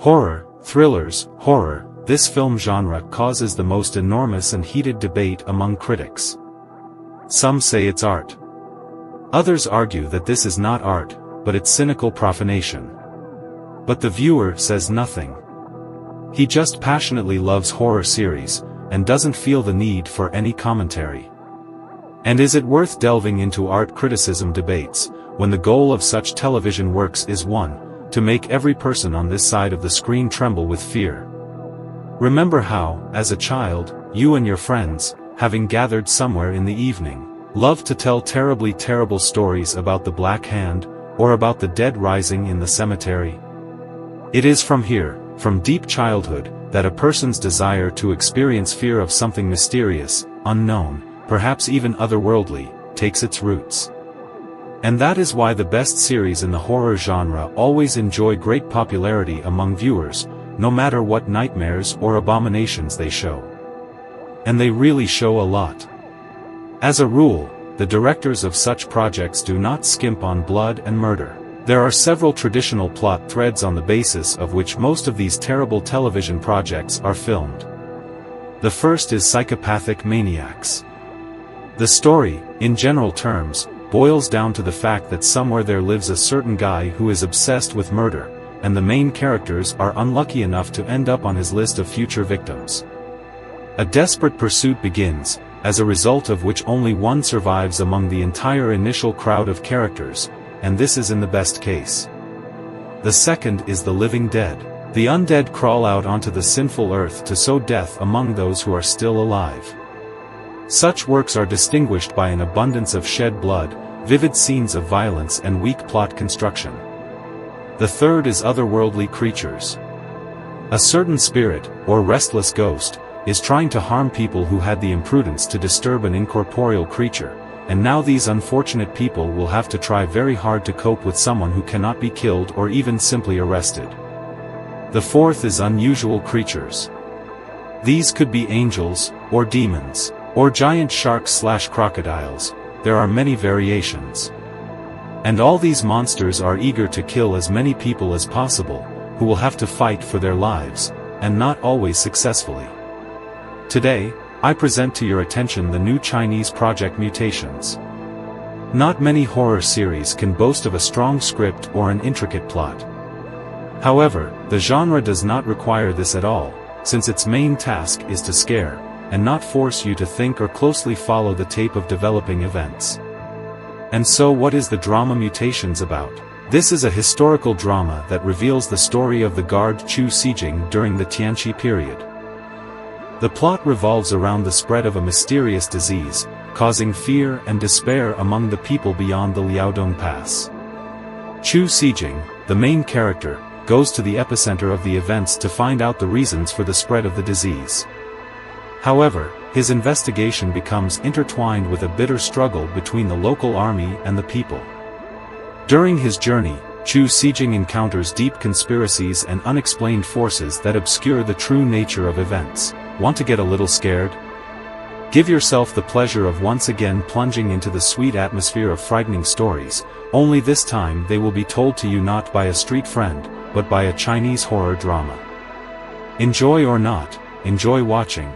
Horror, thrillers, horror, this film genre causes the most enormous and heated debate among critics. Some say it's art. Others argue that this is not art, but it's cynical profanation. But the viewer says nothing. He just passionately loves horror series, and doesn't feel the need for any commentary. And is it worth delving into art criticism debates, when the goal of such television works is one, to make every person on this side of the screen tremble with fear? Remember how, as a child, you and your friends, having gathered somewhere in the evening, loved to tell terribly terrible stories about the Black Hand, or about the dead rising in the cemetery? It is from here, from deep childhood, that a person's desire to experience fear of something mysterious, unknown, perhaps even otherworldly, takes its roots. And that is why the best series in the horror genre always enjoy great popularity among viewers, no matter what nightmares or abominations they show. And they really show a lot. As a rule, the directors of such projects do not skimp on blood and murder. There are several traditional plot threads on the basis of which most of these terrible television projects are filmed. The first is psychopathic maniacs. The story, in general terms, boils down to the fact that somewhere there lives a certain guy who is obsessed with murder, and the main characters are unlucky enough to end up on his list of future victims. A desperate pursuit begins, as a result of which only one survives among the entire initial crowd of characters, and this is in the best case. The second is the living dead. The undead crawl out onto the sinful earth to sow death among those who are still alive. Such works are distinguished by an abundance of shed blood, vivid scenes of violence and weak plot construction. The third is otherworldly creatures. A certain spirit, or restless ghost, is trying to harm people who had the imprudence to disturb an incorporeal creature, and now these unfortunate people will have to try very hard to cope with someone who cannot be killed or even simply arrested. The fourth is unusual creatures. These could be angels, or demons, or giant sharks slash crocodiles, there are many variations. And all these monsters are eager to kill as many people as possible, who will have to fight for their lives, and not always successfully. Today, I present to your attention the new Chinese project Mutations. Not many horror series can boast of a strong script or an intricate plot. However, the genre does not require this at all, since its main task is to scare, and not force you to think or closely follow the tape of developing events. And so what is the drama Mutations about? This is a historical drama that reveals the story of the guard Chu Sijing during the Tianqi period. The plot revolves around the spread of a mysterious disease, causing fear and despair among the people beyond the Liaodong Pass. Chu Sijing, the main character, goes to the epicenter of the events to find out the reasons for the spread of the disease. However, his investigation becomes intertwined with a bitter struggle between the local army and the people. During his journey, Chu Sijing encounters deep conspiracies and unexplained forces that obscure the true nature of events. Want to get a little scared? Give yourself the pleasure of once again plunging into the sweet atmosphere of frightening stories, only this time they will be told to you not by a street friend, but by a Chinese horror drama. Enjoy or not, enjoy watching.